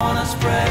wanna spread